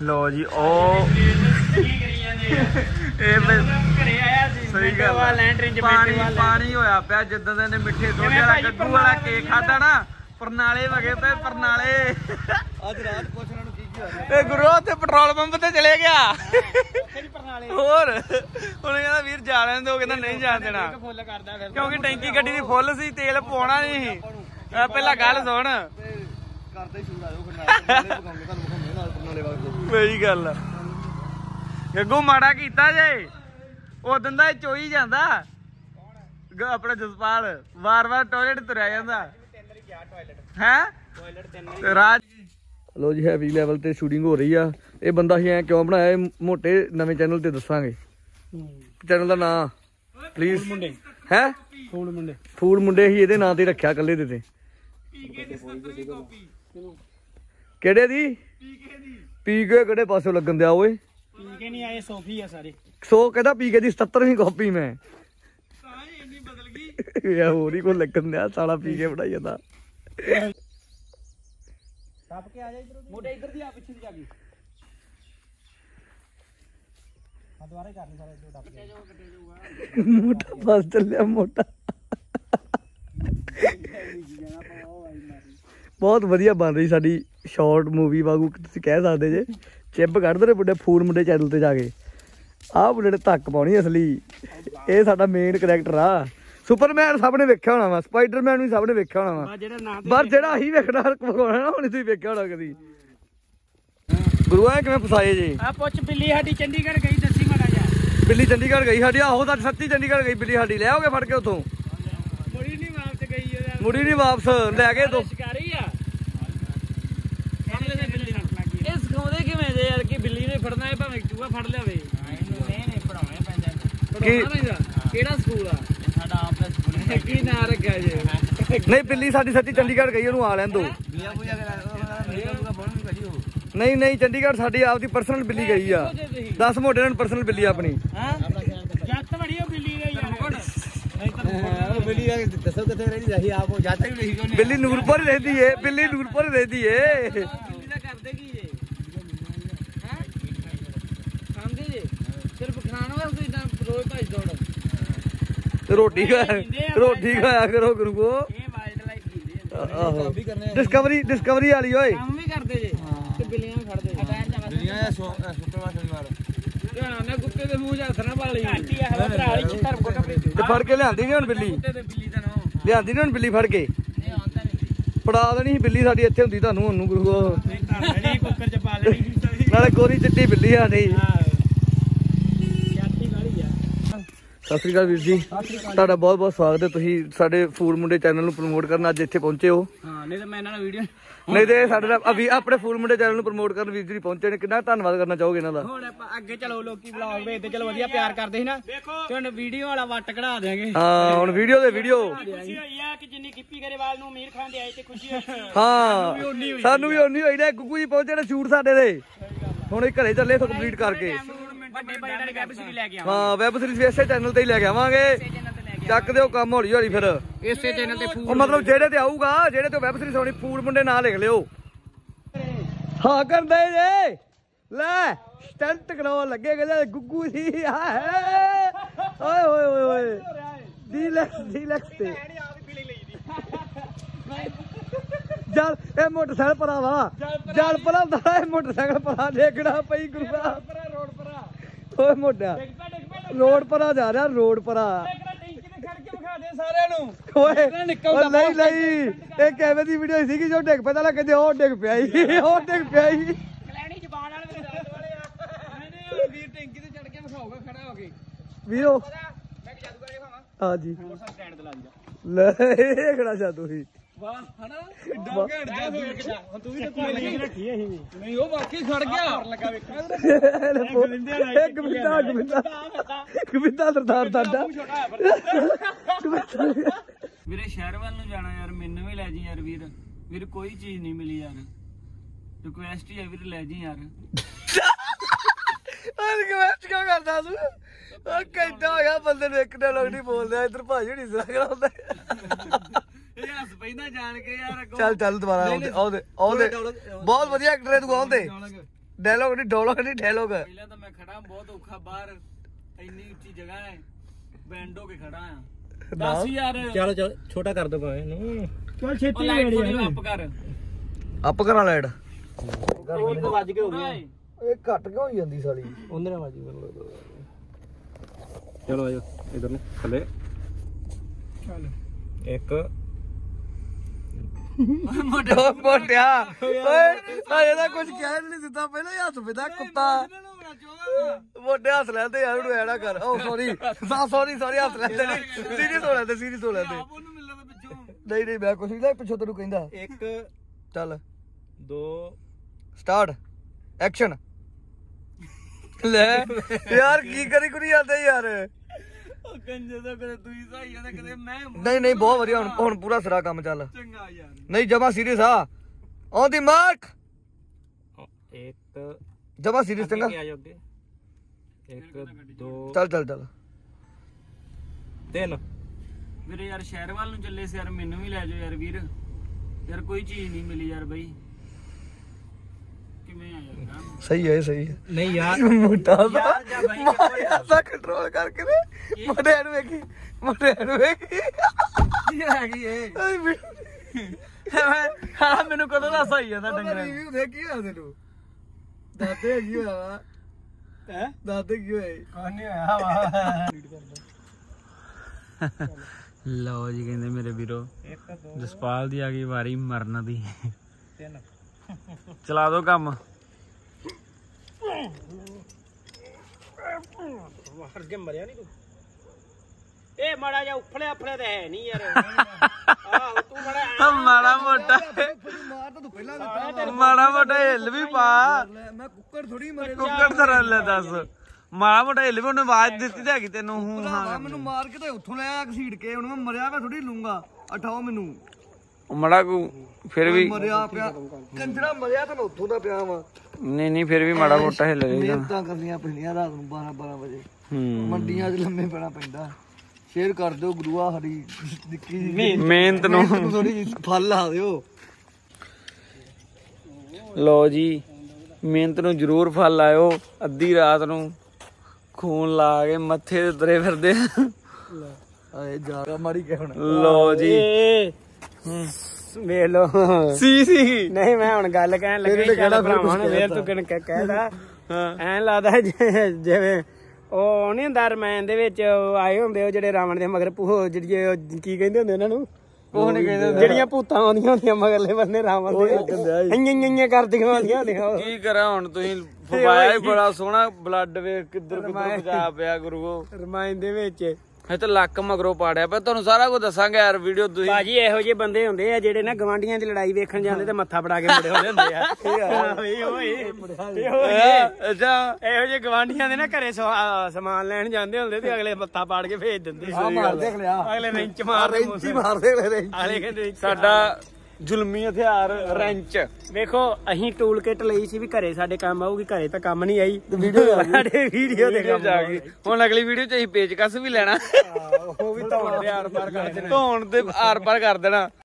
ਲੋ ਜੀ ਉਹ ਇਹ ਮੈਂ ਘਰੇ ਆਇਆ ਸੀ ਸਹੀ ਗੱਲ ਆ। ਲੈਂਟਰਿੰਗ ਚ ਪਾਣੀ ਪਾਣੀ ਹੋਇਆ ਪਿਆ ਜਿੱਦਾਂ ਦੇ ਨੇ ਮਿੱਠੇ ਦੁੱਧ ਕਿਵੇਂ ਵਾਲਾ ਗੱਗੂ ਵਾਲਾ ਕੇਕ ਖਾਦਾ ਨਾ। ਪਰਨਾਲੇ ਵਗੇ ਪਏ ਪਰਨਾਲੇ ਅੱਜ ਰਾਤ ਪੁੱਛ ਉਹਨਾਂ ਨੂੰ ਕੀ ਕੀ ਹੋਇਆ? ਇਹ ਗੁਰੂ ਉੱਥੇ ਪੈਟਰੋਲ ਪੰਪ ਤੇ ਚਲੇ ਗਿਆ। ਹੋਰ ਉਹਨੇ ਕਹਿੰਦਾ ਵੀਰ ਜਾ ਲੈਣ ਦਿਓ ਕਹਿੰਦਾ ਨਹੀਂ ਜਾਣ ਦੇਣਾ। ਕਿਉਂਕਿ ਟੈਂਕੀ ਗੱਡੀ ਦੀ ਫੁੱਲ ਸੀ ਤੇਲ ਪਾਉਣਾ ਨਹੀਂ। ਪਹਿਲਾਂ ਗੱਲ ਸੁਣ। ਕਰਦੇ ਸ਼ੁਰੂ ਆ ਜਾਓ ਫਿਰ ਨਾਲ ਪਰਨਾਲੇ ਪਕਾਉਂਗੇ ਤੁਹਾਨੂੰ। ਸਹੀ ਗੱਲ ਆ। ਗੱਗੂ ਮਾੜਾ ਕੀਤਾ ਜੇ। ਉਦੋਂ ਦਾ ਚੋਈ ਜਾਂਦਾ। ਗ- ਆਪਣਾ ਜਸਪਾਲ ਵਾਰ-ਵਾਰ ਟਾਇਲਟ ਤੁਰਿਆ ਜਾਂਦਾ। ਹੈ? ਟਾਇਲਟ ਤਿੰਨ ਰਾਜ ਲੋ ਜੀ ਹੈਵੀ ਲੈਵਲ ਤੇ ਸ਼ੂਟਿੰਗ ਹੋ ਰਹੀ ਆ। ਇਹ ਬੰਦਾ ਹੀ ਐ ਕਿਉਂ ਬਣਾਇਆ? ਇਹ ਮੋਟੇ ਨਵੇਂ ਚੈਨਲ ਤੇ ਦੱਸਾਂਗੇ। ਚੈਨਲ ਦਾ ਨਾਮ ਪਲੀਜ਼ ਮੁੰਡੇ। ਹੈ? ਫੂਲ ਮੁੰਡੇ। ਫੂਲ ਮੁੰਡੇ ਹੀ ਇਹਦੇ ਨਾਂ ਤੇ ਰੱਖਿਆ ਕੱਲੇ ਦੇ ਤੇ। ਕਿਹੜੇ ਦੀ? ਪੀ ਕੇ ਕਿਹੜੇ ਪਾਸੋਂ ਲੱਗਣ ਦਿਆ ਓਏ? ਪੀ ਕੇ ਨਹੀਂ ਆਏ ਸੋਫੀ ਆ ਸਾਰੇ। ਸੋ ਕਹਿੰਦਾ ਪੀ ਕੇ ਦੀ 77ਵੀਂ ਕਾਪੀ ਮੈਂ। ਤਾਂ ਇੰਨੀ ਬਦਲ ਗਈ। ਯਾ ਹੋਰ ਹੀ ਕੋ ਲੱਗਣ ਦਿਆ ਸਾਲਾ ਪੀ ਕੇ ਬਣਾਈ ਜਾਂਦਾ। ਟੱਪ ਕੇ ਆ ਜਾ ਇਧਰ ਮੋਟੇ ਇਧਰ ਦੀ ਆ ਪਿੱਛੇ ਦੀ ਜਾ ਗਈ। ਆ ਦੁਬਾਰਾ ਕਰ ਲਈ ਸਾਰਾ ਇਧਰ ਟੱਪ ਕੇ। ਮੋਟਾ ਫਸ ਚੱਲਿਆ ਮੋਟਾ ਬਹੁਤ ਵਧੀਆ ਬਣ ਰਹੀ ਸਾਡੀ ਸ਼ਾਰਟ ਮੂਵੀ ਵਾਂਗੂ ਤੁਸੀਂ ਕਹਿ ਸਕਦੇ ਜੇ। ਚਿੱਬ ਕੱਢਦੇ ਨੇ ਬੁੱਢੇ ਫੂਲ ਮੁੰਡੇ ਚੈਨਲ ਤੇ ਜਾ ਕੇ। ਆਹ ਬੁੱਢੇ ਨੇ ਧੱਕ ਪਾਉਣੀ ਅਸਲੀ। ਇਹ ਸਾਡਾ ਮੇਨ ਕਰੈਕਟਰ ਆ। ਸੁਪਰਮੈਨ ਸਭ ਨੇ ਵੇਖਿਆ ਹੋਣਾ ਵਾ ਸਪਾਈਡਰਮੈਨ ਵੀ ਸਭ ਨੇ ਵੇਖਿਆ ਹੋਣਾ ਵਾ। ਪਰ ਜਿਹੜਾ ਅਸੀਂ ਵੇਖਣਾ ਨਾ ਹੁਣ ਤੁਸੀਂ ਵੇਖਿਆ ਹੋਣਾ ਕਦੀ। ਗੁਰੂਆਂ ਕਿਵੇਂ ਫਸਾਏ ਜੀ? ਆ ਪੁੱਛ ਬਿੱਲੀ ਸਾਡੀ ਚੰਡੀਗੜ੍ਹ ਗਈ ਦੱਸੀ ਮਾੜਾ ਜਾ ਬਿੱਲੀ ਚੰਡੀਗੜ੍ਹ ਗਈ ਸਾਡੀ ਆਹੋ ਤਾਂ ਸੱਚੀ ਚੰਡੀਗੜ੍ਹ ਗਈ ਬਿੱਲੀ ਸਾਡੀ। ਲੈ ਆਓਗੇ ਫੜ ਕੇ ਉਥੋਂ? ਮੁੜੀ ਨਹੀਂ ਵਾਪਸ ਗਈ ਮੁੜੀ ਨਹੀਂ ਵਾਪਸ ਲੈ ਕੇ ਦੋ ਸ਼ਿਕਾਰੀ ਆ ਸਾਹਮਣੇ ਬਿੱਲੀ ਇਹ ਸਿਖਾਉਂਦੇ ਕਿਵੇਂ ਜੇ ਯਾਰ ਕਿ ਬਿੱਲੀ ਨੇ ਫੜਨਾ ਹੈ ਭਾਵੇਂ ਚੂਹਾ ਫੜ ਲਿਆਵੇ। ਨਹੀਂ ਨਹੀਂ ਪੜਾਉਣੇ ਪੈਂਦਾ ਕੀ- ਪੜਾਉਣਾ ਪੈਂਦਾ। ਕਿਹੜਾ ਸਕੂਲ ਆ? ਸਾਡਾ ਆਪਦਾ ਸਕੂਲ ਕੀ ਨਾਂ ਰੱਖਿਆ ਜੇ? ਨਹੀਂ ਬਿੱਲੀ ਸਾਡੀ ਸੱਚੀ ਚੰਡੀਗੜ੍ਹ ਗਈ ਉਹਨੂੰ ਆ ਲੈਣ ਦੋ। ਨਹੀਂ ਨਹੀਂ ਚੰਡੀਗੜ੍ਹ ਸਾਡੀ ਆਪਦੀ ਪਰਸਨਲ ਬਿੱਲੀ ਗਈ ਆ। 10 ਮੋਢੇ ਨਾਲ ਪਰਸਨਲ ਬਿੱਲੀ ਆਪਣੀ। ਹਾਂ? ਜੱਤ ਬੜੀ ਉਹ ਬਿੱਲੀ ਦੇ। ਯਾਰ ਬਿੱਲੀ ਦੱਸੋ ਕਿੱਥੇ ਰਹਿੰਦੀ ਰਹੀ ਆਪ ਉਹ ਜਾਤਾ ਵੀ ਨਹੀਂ ਬਿੱਲੀ ਨੂਰਪੁਰ ਰਹਿੰਦੀ ਏ ਬਿੱਲੀ ਨੂਰਪੁਰ ਰਹਿੰਦੀ ਏ ਬਿੱਲੀ ਦਾ ਕਰਦੇ ਕੀ ਜੇ ਹੈ ਖਾਂਦੇ ਜੇ ਰੋਜ਼ ਭੱਜ ਦੌੜ। ਰੋਟੀ ਖਾ ਰੋਟੀ ਖਾਇਆ ਕਰੋ ਗੁਰੂ ਕੋ। ਇਹ ਵਾਈਲਡ ਲਾਈਫ ਜੀਂਦੇ ਆ। ਆਹੋ। ਡਿਸਕਵਰੀ ਡਿਸਕਵਰੀ ਵਾਲੀ ਓਏ। ਕੰਮ ਵੀ ਕਰਦੇ ਜੇ ਤੇ ਬਿੱਲੀਆਂ ਵੀ ਫੜਦੇ ਜੇ ਬਿੱਲੀਆਂ ਸ਼ੁੱਕਰਵਾਰ ਸ਼ਨੀਵਾਰ ਧਿਆਨ ਨਾਲ ਕੁੱਤੇ ਦੇ ਮੂੰਹ 'ਚ ਹੱਥ ਨਾ ਪਾ ਲਈ। ਆਂਟੀ ਆ ਹਵਾ ਭਰਾ ਵਾਲੀ ਛਿੱਤਰ ਕੋਟ ਤੇ ਫੜ ਕੇ ਲਿਆਂਦੀ ਨਹੀਂ ਹੁਣ ਬਿੱਲੀ? ਕੁੱਤੇ ਤੇ ਬਿੱਲੀ ਦਾ ਨਾਮ ਲਿਆਂਦੀ ਨਹੀਂ ਹੁਣ ਬਿੱਲੀ ਫੜ ਕੇ? ਫੜਾ ਦੇਣੀ ਸੀ ਬਿੱਲੀ ਸਾਡੀ ਇੱਥੇ ਹੁੰਦੀ ਤੁਹਾਨੂੰ ਉਹਨੂੰ ਗੁਰੂ ਕੋ। ਨਹੀਂ ਕੁੱਕਰ 'ਚ ਪਾ ਲੈਣੀ ਨਾਲੇ ਗੋਰੀ ਚਿੱਟੀ ਬਿੱਲੀ ਆ ਨਹੀਂ ਹਾਂ ਯਾਤੀ ਵਾਲੀ ਆ ਸਤਿ ਸ਼੍ਰੀ ਅਕਾਲ ਵੀਰ ਜੀ। ਤੁਹਾਡਾ ਬਹੁਤ ਬਹੁਤ ਸਵਾਗਤ ਹੈ। ਤੁਸੀਂ ਸਾਡੇ ਫੂਡ ਮੁੰਡੇ ਚੈਨਲ ਨੂੰ ਪ੍ਰਮੋਟ ਕਰਨ ਅੱਜ ਇੱਥੇ ਪਹੁੰਚੇ ਹੋ। ਹਾਂ ਨਹੀਂ ਤਾਂ ਮੈਂ ਇਹਨਾਂ ਨਾਲ ਵੀਡੀਓ ਨਹੀਂ ਤੇ ਸਾਡੇ ਨਾਲ ਅਭੀ ਆਪਣੇ ਫੂਡ ਮੁੰਡੇ ਚੈਨਲ ਨੂੰ ਪ੍ਰਮੋਟ ਕਰਨ ਵੀਰ ਜੀ ਪਹੁੰਚੇ ਨੇ। ਕਿੰਨਾ ਧੰਨਵਾਦ ਕਰਨਾ ਚਾਹੋਗੇ ਇਹਨਾਂ ਦਾ? ਹੁਣ ਆਪਾਂ ਅੱਗੇ ਚਲੋ ਲੋਕੀ ਵਲੌਗ ਵੇਖਦੇ ਚਲੋ ਵਧੀਆ ਪਿਆਰ ਕਰਦੇ ਸੀ ਨਾ। ਤੇ ਹੁਣ ਵੀਡੀਓ ਵਾਲਾ ਵੱਟ ਕਢਾ ਦੇਾਂਗੇ ਹਾਂ ਹੁਣ ਵੀਡੀਓ ਦੇ ਵੀਡੀਓ ਖੁਸ਼ੀ ਹੋਈ ਆ ਕਿ ਜਿੰਨੀ ਗਿੱਪੀ ਗਰੇਵਾਲ ਨੂੰ ਅਮੀਰ ਖਾਨ ਦੇ ਆਏ ਤੇ ਖੁਸ਼ੀ ਹੋਈ। ਹਾਂ ਸਾਨੂੰ ਵੀ ਉਨੀ ਹੋਈ ਨਾ। ਗੁੱਗੂ ਜੀ ਪਹੁੰਚੇ ਨੇ ਸ਼ੂਟ ਸਾਡੇ ਦੇ ਹੁਣ ਇਹ ਘਰੇ ਚੱਲੇ ਕੰਪਲੀਟ ਕਰਕੇ। ਵੱਡੇ ਭਾਈ ਨਾਲ ਵੈਬ ਸੀਰੀ ਲੈ ਕੇ ਆਵਾਂ ਹਾਂ ਵੈਬ ਸੀਰੀਜ਼ ਇਸੇ ਚੈਨਲ ਤੇ ਹੀ ਲੈ ਕੇ ਆਵਾਂਗੇ। ਚੱਕ ਦਿਓ ਕੰਮ ਹੌਲੀ ਹੌਲੀ ਫਿਰ। ਇਸੇ ਚੈਨਲ ਤੇ ਉਹ ਮਤਲਬ ਜਿਹੜੇ ਤੇ ਆਊਗਾ ਜਿਹੜੇ ਤੇ ਵੈਬ ਸੀਰੀਜ਼ ਹੋਣੀ ਫੂਡ ਮੁੰਡੇ ਨਾਂ ਲਿਖ ਲਿਓ। ਹਾਂ ਕਰਦੇ ਜੇ। ਲੈ ਸਟੰਟ ਕਰਾਉਣ ਲੱਗੇ ਕਹਿੰਦੇ ਗੁੱਗੂ ਜੀ ਆਏ ਓਏ ਓਏ ਓਏ ਓਏ। ਡੀਲੈਕਸ ਡੀਲੈਕਸ ਤੇ। ਜਲ ਇਹ ਮੋਟਰਸਾਈਕਲ ਪਰਾ ਵਾ ਜਲ ਪਰਾ ਦਾ ਇਹ ਮੋਟਰਸਾਈਕਲ ਪਰਾ ਦੇਖਣਾ ਪਈ ਗੁਰੂਆ। ਓਏ ਮੋਟਾ ਰੋਡ ਪਰਾ ਜਾ ਰਿਹਾ ਰੋਡ ਪਰਾ। ਟੈਂਕੀ ਤੇ ਖੜ ਕੇ ਵਿਖਾ ਦੇ ਸਾਰਿਆਂ ਨੂੰ ਓਏ ਨਿੱਕਾ ਓ ਨਹੀਂ ਨਹੀਂ। ਇਹ ਕਿਵੇਂ ਦੀ ਵੀਡੀਓ ਸੀਗੀ ਜੋ ਡਿੱਗ ਪੈਦਾ ਲੱਗ ਕਹਿੰਦੇ ਉਹ ਡਿੱਗ ਪਿਆ ਈ ਉਹ ਡਿੱਗ ਪਿਆ ਈ ਕਲੈਣੀ ਜ਼ਬਾਨ ਵਾਲੇ ਮੇਰੇ ਦਾਦ ਵਾਲੇ ਆ। ਨਹੀਂ ਵੀਰ ਟੈਂਕੀ ਤੇ ਚੜ ਕੇ ਵਿਖਾਊਗਾ ਖੜਾ ਹੋ ਕੇ। ਵੀਰੋ। ਮੈਂ ਜਾਦੂਗਰ ਵਿਖਾਵਾਂ ਹਾਂਜੀ ਮੋਟਰਸਾਈਕਲ ਸਟੈਂਡ ਤੇ ਲਾ ਦਿਆ ਲੈ ਇਹ ਖੜਾ ਜਾਦੂ ਸੀ? ਵਾਹ ਹਨਾ? ਕਿੱਡਾ ਘੜ ਜਾ ਹੋਇਆ ਕਿੱਡਾ। ਹੁਣ ਤੂੰ ਵੀ ਤਾਂ ਕੋਈ ਰੱਖੀ ਅਸੀਂ ਵੀ। ਨਹੀਂ ਉਹ ਵਾਕਈ ਖੜ ਗਿਆ। ਲੱਗਾ ਵੇਖਣਾ ਇੱਕ ਮਿੰਟਾ ਇੱਕ ਮਿੰਟਾ ਇੱਕ ਮਿੰਟਾ ਸਰਦਾਰ ਸਾਡਾ ਵੀਰੇ ਸ਼ਹਿਰ ਵੱਲ ਨੂੰ ਜਾਣਾ ਯਾਰ ਮੈਨੂੰ ਵੀ ਲੈ ਜੀ ਯਾਰ ਵੀਰ। ਵੀਰ ਕੋਈ ਚੀਜ਼ ਨਹੀਂ ਮਿਲੀ ਯਾਰ। ਰਿਕੁਐਸਟ ਹੀ ਆ ਵੀਰ ਲੈ ਜੀ ਯਾਰ। ਅੱਜ ਕਮੈਂਟ ਕਿਉਂ ਕਰਦਾ ਤੂੰ? ਉਹ ਕਹਿੰਦਾ ਹੋਇਆ? ਬੰਦੇ ਨੂੰ ਇੱਕ ਨਾਲ ਨਹੀਂ ਬੋਲਦਾ ਇੱਧਰ ਭਾਜੀ ਹੁਣੀ ਸਲਾਹ ਕਰਾਉਂਦਾ। ਪੈਂਦਾ ਜਾਣ ਕੇ ਯਾਰ ਅੱਗੋਂ। ਚੱਲ ਚੱਲ ਦੁਬਾਰਾ ਆਉਂਦੇ ਆਉਂਦੇ ਆਉਂਦੇ ਬਹੁਤ ਵਧੀਆ ਐਕਟਰ ਹੈ ਤੂੰ ਆਉਂਦੇ ਡਾਇਲੋਗ ਨਹੀਂ ਡੋਲੋਗ ਨਹੀਂ ਡਾਇਲੋਗ ਪਹਿਲਾਂ ਤਾਂ ਮੈਂ ਖੜਾ ਬਹੁਤ ਔਖਾ ਬਾਹਰ ਇੰਨੀ ਉੱਚੀ ਜਗ੍ਹਾ ਹੈ ਬੈਂਡ ਹੋ ਕੇ ਖੜਾ ਆ ਦੱਸ ਯਾਰ। ਚਲੋ ਚਲ ਛੋਟਾ ਕਰ ਦੋ ਭਾਵੇਂ ਨੂੰ ਚਲ ਛੇਤੀ ਲਾਈਟ ਥੋੜੀ ਅੱਪ ਕਰ। ਅਪ ਕਰਾਂ ਲੈਡ ਉਹ ਤਾਂ ਵੱਜ ਕੇ ਹੋ ਗਿਆ ਇਹ ਘੱਟ ਕਿਉਂ ਹੋਈ ਜਾਂਦੀ ਸਾਲੀ? ਉਹਦੇ ਨਾਲ ਵੱਜ ਮੈਨੂੰ ਚਲੋ ਆਜੋ ਇਧਰ ਨੂੰ ਥੱਲੇ। ਚਲ। ਇੱਕ ਮੋਟਿਆ ਮੋਟਿਆ ਓਏ ਹਜੇ ਤਾਂ ਕੁਝ ਕਹਿ ਨਹੀਂ ਦਿੱਤਾ ਪਹਿਲਾਂ ਹੀ ਹੱਥ ਪਿਦਾ ਕੁੱਤਾ। ਮੋਟੇ ਹੱਥ ਲੈਂਦੇ ਯਾਰ ਉਹਨੂੰ ਐੜਾ ਕਰ। ਓ ਸੌਰੀ ਸੌਰੀ ਸੌਰੀ ਹੱਥ ਲੈਂਦੇ ਨਹੀਂ ਸੀਰੀਅਸ ਹੋ ਲੈਂਦੇ ਸੀਰੀਅਸ ਹੋ ਲੈਂਦੇ। ਨਹੀਂ ਨਹੀਂ ਮੈਂ ਕੁਝ ਨਹੀਂ ਪਿੱਛੋਂ ਤੈਨੂੰ ਕਹਿੰਦਾ। ਇੱਕ ਚੱਲ। ਦੋ। ਸਟਾਰਟ ਐਕਸ਼ਨ ਲੈ ਯਾਰ ਕੀ ਕਰੀ ਕੁਰੀ ਜਾਂਦੇ ਯਾਰ? ਉਹ ਕੰਜੇ ਦਾ ਕਦੇ ਤੂੰ ਹੀ ਸਹੀ ਆ ਤੇ ਕਦੇ ਮੈਂ ਨਹੀਂ ਨਹੀਂ ਬਹੁਤ ਵਧੀਆ ਹੁਣ ਹੁਣ ਪੂਰਾ ਸਿਰਾ ਕੰਮ ਚੱਲ। ਚੰਗਾ ਯਾਰ। ਨਹੀਂ ਜਮਾ ਸੀਰੀਅਸ ਆ। ਔਨ ਦੀ ਮਾਰਕ ਇੱਕ ਜਮਾ ਸੀਰੀਅਸ ਚੰਗਾ। ਅੱਗੇ। ਆ ਜਾਓ ਅੱਗੇ ਇੱਕ ਦੋ ਚੱਲ ਚੱਲ ਚੱਲ। ਤਿੰਨ। ਵੀਰੇ ਯਾਰ ਸ਼ਹਿਰ ਵੱਲ ਨੂੰ ਚੱਲੇ ਸੀ ਯਾਰ ਮੈਨੂੰ ਵੀ ਲੈ ਜਾਓ ਯਾਰ ਵੀਰ। ਯਾਰ ਕੋਈ ਚੀਜ਼ ਨਹੀਂ ਮਿਲੀ ਯਾਰ ਬਈ। ਕਿਵੇਂ ਆ ਯਾਰ ਕੰਮ? ਸਹੀ ਹੈ ਸਹੀ ਹੈ ਨਹੀਂ ਯਾਰ ਮੋਟਾ ਦਾ ਯਾਰ ਜਾ ਬਾਈ ਮਾਇਆ ਦਾ ਕੰਟਰੋਲ ਕਰਕੇ ਨੇ ਮੋਟੇ ਨੂੰ ਵੇਖੀ ਮੋਟੇ ਨੂੰ ਵੇਖੀ ਕੀ ਆ ਗਈ ਏ ਹਾਂ ਮੈਨੂੰ ਕਦੋਂ ਦਾ ਸਹੀ ਜਾਂਦਾ ਡੰਗਰ ਰਿਵਿਊ ਦੇ ਕੀ ਹੋਇਆ ਤੈਨੂੰ ਦਾਦੇ ਕੀ ਹੋਇਆ ਵਾ ਹੈ ਦਾਦੇ ਕੀ ਹੋਇਆ ਕੋਈ ਨਹੀਂ ਹੋਇਆ ਵਾ ਲਓ ਜੀ ਕਹਿੰਦੇ ਮੇਰੇ ਵੀਰੋ ਇੱਕ ਦੋ ਜਸਪਾਲ ਦੀ ਆ ਗਈ ਵਾਰੀ ਮਰਨ ਦੀ ਤਿੰਨ ਚਲਾ ਦੋ ਕੰਮ। ਮਰ ਕੇ ਮਰਿਆ ਨਹੀਂ ਤੂੰ। ਇਹ ਮਾੜਾ ਜਿਹਾ ਉਫੜਿਆ ਉਫੜਿਆ ਤਾਂ ਹੈ ਨਹੀਂ ਯਾਰ। ਆਹੋ ਤੂੰ ਮਾੜਾ ਮਾੜਾ ਮੋਟਾ ਮਾਰ ਤਾਂ ਤੂੰ ਪਹਿਲਾਂ ਦਿੱਤਾ ਮਾੜਾ ਮੋਟਾ ਹਿੱਲ ਵੀ ਪਾ। ਮੈਂ ਕੁੱਕਰ ਥੋੜੀ ਮਰੇ ਕੁੱਕੜ ਧਰਨ ਲੈ ਦੱਸ। ਮਾੜਾ ਮੋਟਾ ਹਿੱਲ ਵੀ ਉਹਨੇ ਆਵਾਜ਼ ਦਿੱਤੀ ਤੇ ਹੈਗੀ ਤੈਨੂੰ। ਹੂੰ ਹਾਂ। ਮੈਨੂੰ ਮਾਰ ਕੇ ਤੇ ਉੱਥੋਂ ਲੈ ਆ ਘਸੀੜ ਕੇ। ਹੁਣ ਮੈਂ ਮਰਿਆ ਮੈਂ ਥੋੜੀ ਲੂੰਗਾ ਉਠਾਓ ਮੈਨੂੰ। ਮੜਾ ਕੋ ਫਿਰ ਵੀ ਮਰਿਆ ਪਿਆ। ਕੰਜਰਾ ਮਰਿਆ ਤਾਂ ਉੱਥੋਂ ਦਾ ਪਿਆ ਵਾ। ਨਹੀਂ ਨਹੀਂ ਫਿਰ ਵੀ ਮਾੜਾ ਮੋਟਾ ਹਿੱਲ ਰਹੇਗਾ ਮਿਹਨਤਾਂ ਕਰਨੀਆਂ ਪੈਂਦੀਆਂ ਰਾਤ ਨੂੰ 12 12 ਵਜੇ। ਹੂੰ। ਮੰਡੀਆਂ 'ਚ ਲੰਮੇ ਪੈਣਾ ਪੈਂਦਾ। ਸ਼ੇਅਰ ਕਰ ਦਿਓ ਗੁਰੂਆ ਸਾਡੀ ਨਿੱਕੀ ਜਿਹੀ ਮਿਹਨਤ ਨੂੰ ਥੋੜੀ ਜਿਹੀ ਫਲ ਲਾ ਦਿਓ। ਲੋ ਜੀ ਮਿਹਨਤ ਨੂੰ ਜ਼ਰੂਰ ਫਲ ਲਾਇਓ। ਅੱਧੀ ਰਾਤ ਨੂੰ ਖੂਨ ਲਾ ਕੇ ਮੱਥੇ ਤੇ ਤੁਰੇ ਫਿਰਦੇ ਆਏ ਜਾ ਮਾਰੀ ਕੇ ਹੁਣ ਲੋ ਜੀ। ਵੇਖ ਲੋ ਸੀ ਸੀ। ਨਹੀਂ ਮੈਂ ਹੁਣ ਗੱਲ ਕਹਿਣ ਲੱਗਾ ਕਿਹੜਾ ਭਰਾਵਾਂ ਨੇ ਫੇਰ। ਤੂੰ ਕਿਨ ਕਹਿਦਾ। ਐਂ ਲੱਗਦਾ ਜਿਵੇਂ ਉਹ ਨਹੀਂ ਹੁੰਦਾ ਰਮਾਇਣ ਦੇ ਵਿੱਚ ਉਹ ਆਏ ਹੁੰਦੇ ਉਹ ਜਿਹੜੇ ਰਾਵਣ ਦੇ ਮਗਰ ਭੂ ਜਿਹੜੀਏ ਉਹ ਕੀ ਕਹਿੰਦੇ ਹੁੰਦੇ ਉਹਨਾਂ ਨੂੰ? ਕੋਹ ਨਹੀਂ ਕਹਿੰਦੇ ਜਿਹੜੀਆਂ ਭੂਤਾਂ ਆਉਂਦੀਆਂ ਹੁੰਦੀਆਂ ਮਗਰਲੇ ਬੰਦੇ ਰਾਵਣ ਦੇ। ਇੰਨੀਆਂ ਇੰਨੀਆਂ ਕਰਦੀਆਂ ਹੁੰਦੀਆਂ ਉਹ। ਕੀ ਕਰਾਂ ਹੁਣ ਤੁਸੀਂ? ਫਵਾਇਆ ਹੀ ਬੜਾ ਸੋਹਣਾ ਬਲੱਡ ਵੇ ਕਿੱਧਰ ਕਿੱਧਰ ਬਚਾ ਪਿਆ ਗੁਰੂ ਰਮਾਇਣ ਦੇ ਵਿੱਚ। ਇਹ ਤਾਂ ਲੱਕ ਮਗਰੋਂ ਪਾੜਿਆ ਪਿਆ। ਤੁਹਾਨੂੰ ਸਾਰਾ ਕੁਝ ਦੱਸਾਂਗੇ ਯਾਰ ਵੀਡੀਓ ਤੁਸੀਂ। ਬਾਜੀ ਇਹੋ ਜਿਹੇ ਬੰਦੇ ਹੁੰਦੇ ਆ ਜਿਹੜੇ ਨਾ ਗਵਾਂਡੀਆਂ ਦੀ ਲੜਾਈ ਵੇਖਣ ਜਾਂਦੇ ਤੇ ਮੱਥਾ ਫੜਾ ਕੇ ਮੁੜੇ ਹੁੰਦੇ ਹੁੰਦੇ ਆ। ਓਏ? ਅੱਛਾ। ਇਹੋ ਜਿਹੇ ਗਵਾਂਡੀਆਂ ਦੇ ਨਾ ਘਰੇ ਸਮਾਨ ਲੈਣ ਜਾਂਦੇ ਹੁੰਦੇ ਤੇ ਅਗਲੇ ਮੱਥਾ ਪਾੜ ਕੇ ਭੇਜ ਦਿੰਦੇ ਆ ਮਾਰ ਦੇਖ ਲਿਆ ਅਗਲੇ ਰਿੰਚ ਮਾਰਦੇ ਰੈਂਚੀ ਮਾਰ ਦੇ ਲੈ ਅਗਲੇ ਕਹਿੰਦੇ ਸਾਡਾ ਜ਼ੁਲਮੀ ਹਥਿਆਰ ਰੈਂਚ ਵੇਖੋ ਅਸੀਂ ਟੂਲ ਕਿਟ ਲਈ ਸੀ ਵੀ ਘਰੇ ਸਾਡੇ ਕੰਮ ਆਊਗੀ ਘਰੇ ਤਾਂ ਕੰਮ ਨਹੀਂ ਆਈ। ਵੀਡੀਓ ਸਾਡੇ ਵੀਡੀਓ ਦੇ ਕੰਮ ਜਾ ਗਈ। ਹੁਣ ਅਗਲੀ ਵੀਡੀਓ ਚ ਅਸੀਂ ਪੇਚਕਸ ਵੀ ਲੈਣਾ। ਉਹ ਵੀ ਧੌਣ ਦੇ ਆਰ ਪਾਰ ਕਰ ਦੇਣਾ। ਧੋਣ ਦੇ ਆਰ ਪਾਰ ਕਰ ਦੇਣਾ।